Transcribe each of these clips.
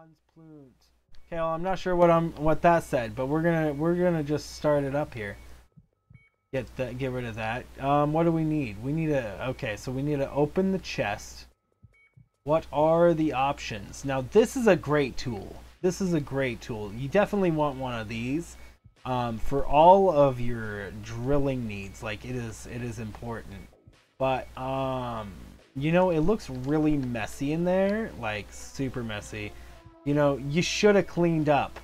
Transplant. Okay, well, I'm not sure what I'm what that said, but we're gonna we're gonna just start it up here. Get that get rid of that. Um, what do we need? We need a okay, so we need to open the chest. What are the options? Now this is a great tool. This is a great tool. You definitely want one of these um, for all of your drilling needs. Like it is it is important. But um, you know, it looks really messy in there, like super messy. You know, you should have cleaned up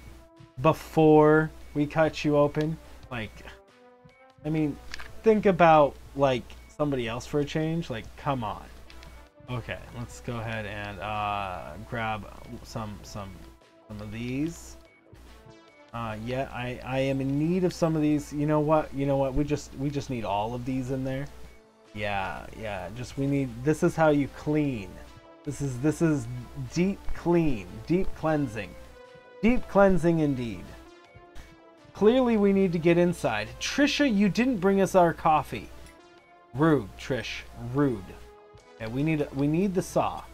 before we cut you open. Like, I mean, think about like somebody else for a change. Like, come on. Okay, let's go ahead and uh, grab some some some of these. Uh, yeah, I I am in need of some of these. You know what? You know what? We just we just need all of these in there. Yeah, yeah. Just we need. This is how you clean. This is this is deep clean, deep cleansing, deep cleansing indeed. Clearly, we need to get inside. Trisha, you didn't bring us our coffee. Rude, Trish. Rude. Yeah, we need we need the saw.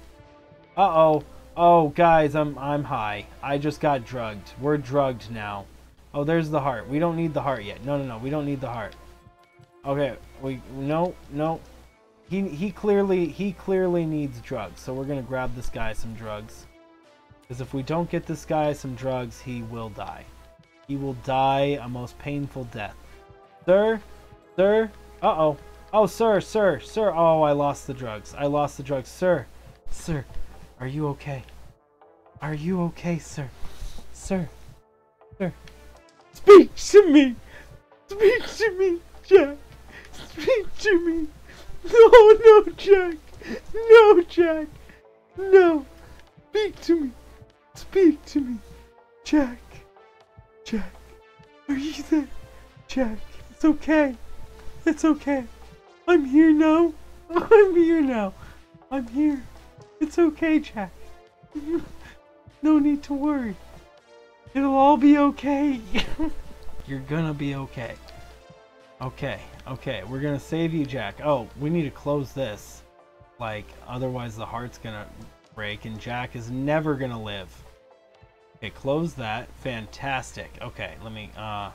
Uh oh. Oh, guys, I'm I'm high. I just got drugged. We're drugged now. Oh, there's the heart. We don't need the heart yet. No, no, no. We don't need the heart. Okay, we no, no. He he clearly he clearly needs drugs. So we're to grab this guy some drugs. Cuz if we don't get this guy some drugs, he will die. He will die a most painful death. Sir? Sir? Uh-oh. Oh, sir, sir, sir. Oh, I lost the drugs. I lost the drugs. Sir. Sir. Are you okay? Are you okay, sir? Sir. Sir. Speak to me! Speak to me, Jack! Speak to me! No, no, Jack! No, Jack! No! Speak to me! Speak to me! Jack! Jack! Are you there? Jack! It's okay! It's okay! I'm here now! I'm here now! I'm here! It's okay, Jack. No need to worry. It'll all be okay. You're gonna be okay. Okay, okay, we're gonna save you, Jack. Oh, we need to close this. Like, otherwise the heart's gonna break and Jack is never gonna live. Okay, close that. Fantastic. Okay, let me, uh,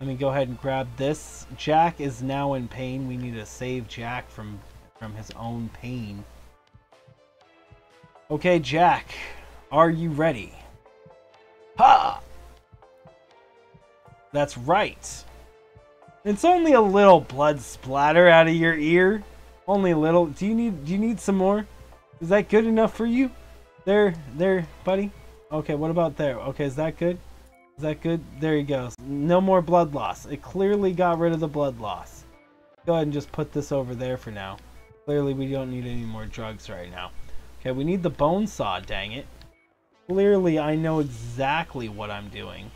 let me go ahead and grab this. Jack is now in pain. We need to save Jack from, from his own pain. Okay, Jack, are you ready? Ha! That's right. It's only a little blood splatter out of your ear. Only a little. Do you need do you need some more? Is that good enough for you? There, there, buddy. Okay, what about there? Okay, is that good? Is that good? There you go. No more blood loss. It clearly got rid of the blood loss. Go ahead and just put this over there for now. Clearly we don't need any more drugs right now. Okay, we need the bone saw, dang it. Clearly, I know exactly what I'm doing.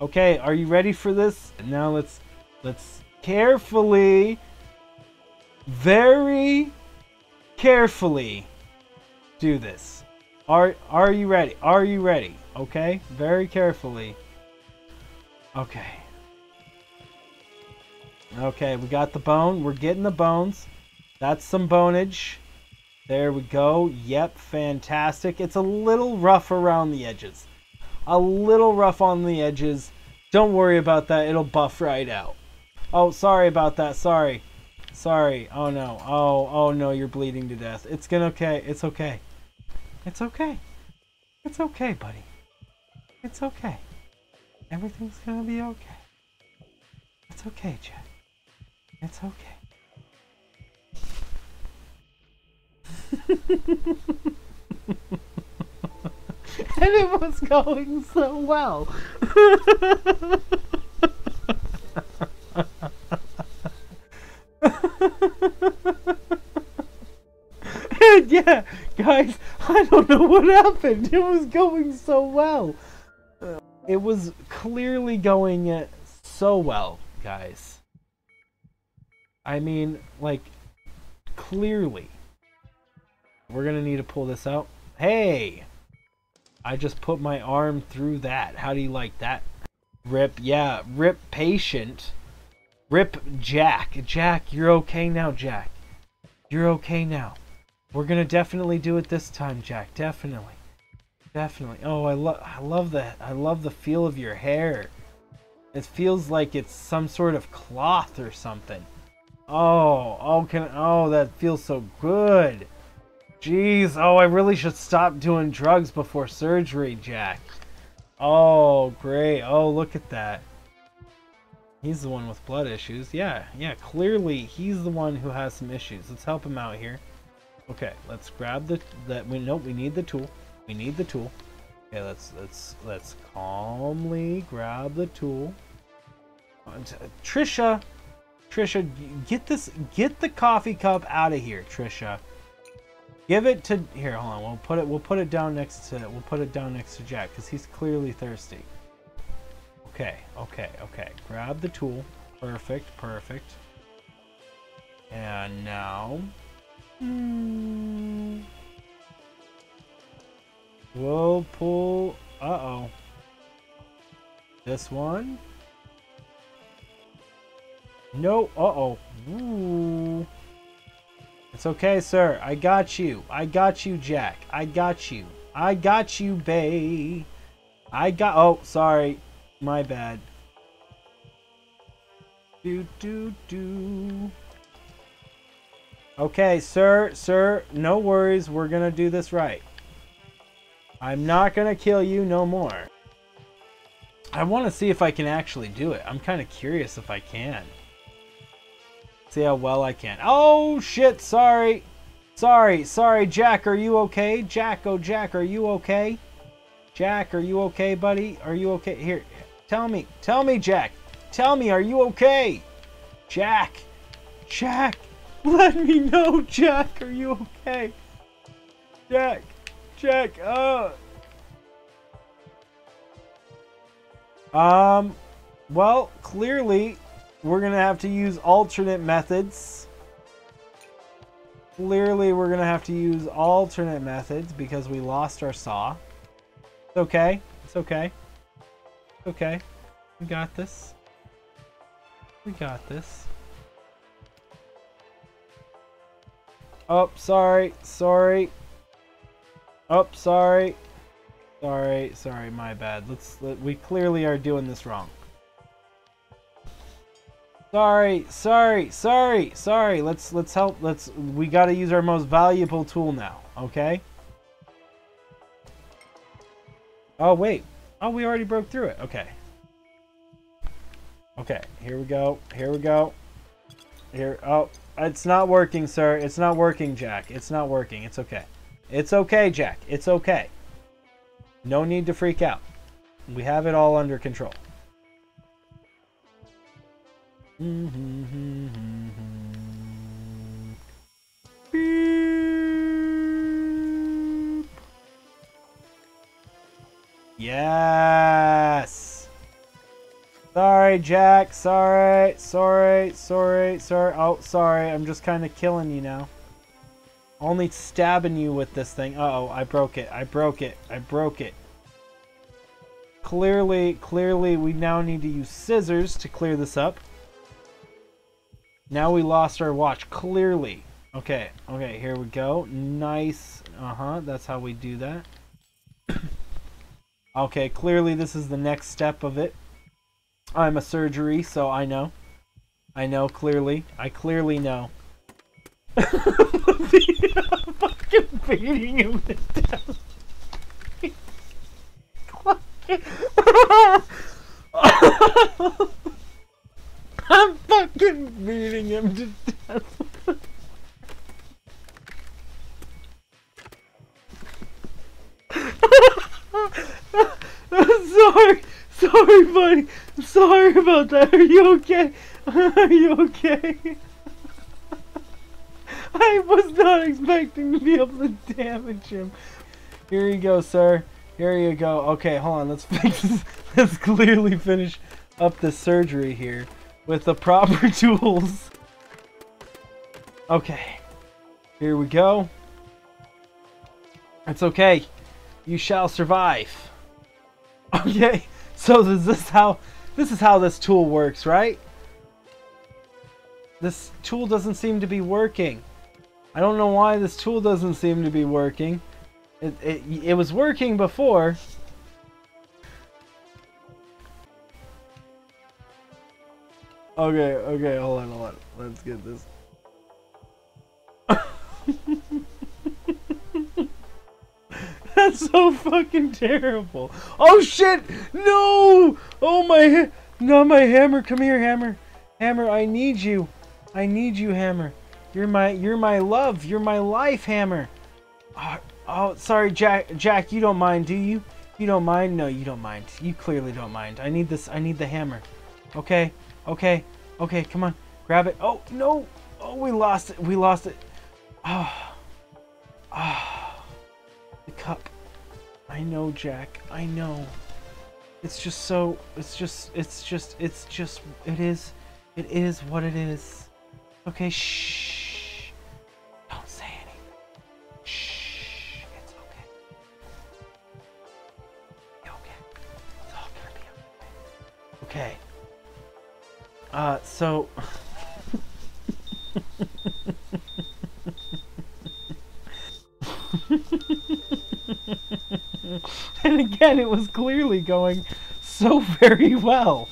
Okay, are you ready for this? Now let's let's carefully very carefully do this. Are are you ready? Are you ready? Okay? Very carefully. Okay. Okay, we got the bone. We're getting the bones. That's some bonage. There we go. Yep, fantastic. It's a little rough around the edges. A little rough on the edges. Don't worry about that. It'll buff right out. Oh, sorry about that. Sorry. Sorry. Oh, no. Oh, oh, no. You're bleeding to death. It's gonna okay. It's okay. It's okay. It's okay, buddy. It's okay. Everything's gonna be okay. It's okay, Jack. It's okay. and it was going so well. and yeah, guys, I don't know what happened. It was going so well. It was clearly going so well, guys. I mean, like, clearly. We're gonna need to pull this out. Hey! I just put my arm through that. How do you like that? Rip, yeah, rip patient. Rip Jack. Jack, you're okay now, Jack. You're okay now. We're gonna definitely do it this time, Jack. Definitely. Definitely. Oh, I love I love the I love the feel of your hair. It feels like it's some sort of cloth or something. Oh, oh can oh that feels so good. Jeez, oh I really should stop doing drugs before surgery, Jack. Oh, great. Oh, look at that. He's the one with blood issues. Yeah, yeah, clearly he's the one who has some issues. Let's help him out here. Okay, let's grab the that we nope, we need the tool. We need the tool. Okay, let's let's let's calmly grab the tool. Uh, Trisha, Trisha, get this get the coffee cup out of here, Trisha. Give it to here. Hold on. We'll put it. We'll put it down next to. We'll put it down next to Jack because he's clearly thirsty. Okay. Okay. Okay. Grab the tool. Perfect. Perfect. And now. Hmm, we'll pull. Uh oh. This one. No. Uh oh. Ooh. It's okay, sir. I got you. I got you, Jack. I got you. I got you, Bay. I got. Oh, sorry. My bad. Do, do, do. Okay, sir, sir, no worries. We're gonna do this right. I'm not gonna kill you no more. I want to see if I can actually do it. I'm kind of curious if I can. See how well I can. Oh, shit. Sorry. Sorry. Sorry, Jack. Are you okay? Jack, oh, Jack, are you okay? Jack, are you okay, buddy? Are you okay? Here, tell me. Tell me, Jack. Tell me, are you okay? Jack. Jack. Let me know, Jack. Are you okay? Jack. Jack. Uh. Um. Well, clearly, we're to have to use alternate methods. Clearly, we're to have to use alternate methods because we lost our saw. It's okay. It's okay. It's okay. We got this. We got this. Oh, sorry. Sorry. Oh, sorry. Sorry. Sorry. My bad. Let's. Let, we clearly are doing this wrong. Sorry, sorry, sorry, sorry. Let's let's help. Let's we got to use our most valuable tool now, okay? Oh, wait. Oh, we already broke through it. Okay. Okay, here we go. Here we go. Here. Oh, it's not working, sir. It's not working, Jack. It's not working. It's okay. It's okay, Jack. It's okay. No need to freak out. We have it all under control. Mm-hmm. Yes. Sorry, Jack. Sorry. Sorry. Sorry. Sorry. Oh, sorry. I'm just kind of killing you now. Only stabbing you with this thing. Uh oh I broke it. I broke it. I broke it. Clearly, clearly, we now need to use scissors to clear this up. Now we lost our watch, clearly. Okay, okay, here we go. Nice. Uh-huh, that's how we do that. okay, clearly this is the next step of it. I'm a surgery, so I know. I know clearly. I clearly know. fucking beating him to death. I'm fucking beating him to death. sorry, sorry, buddy. I'm sorry about that. Are you okay? Are you okay? I was not expecting to be able to damage him. Here you go, sir. Here you go. Okay, hold on. Let's fix this. Let's clearly finish up the surgery here with the proper tools. Okay. Here we go. It's okay. You shall survive. Okay. So is this how this is how this tool works, right? This tool doesn't seem to be working. I don't know why this tool doesn't seem to be working. It, it, it was working before. Okay, okay, hold on, hold on. Let's get this. That's so fucking terrible. Oh shit! No! Oh my, no my hammer. Come here, hammer. Hammer, I need you. I need you, hammer. You're my, you're my love. You're my life, hammer. Oh, oh, sorry, Jack. Jack, you don't mind, do you? You don't mind? No, you don't mind. You clearly don't mind. I need this. I need the hammer. Okay, okay, okay. Come on, grab it. Oh no! Oh, we lost it. We lost it. Oh. I know, Jack. I know. It's just so. It's just. It's just. It's just. It is. It is what it is. Okay, shh. Don't say anything. Shh. It's okay. Be okay. It's all gonna be okay. Okay. Uh, so. and again, it was clearly going so very well.